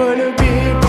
gonna be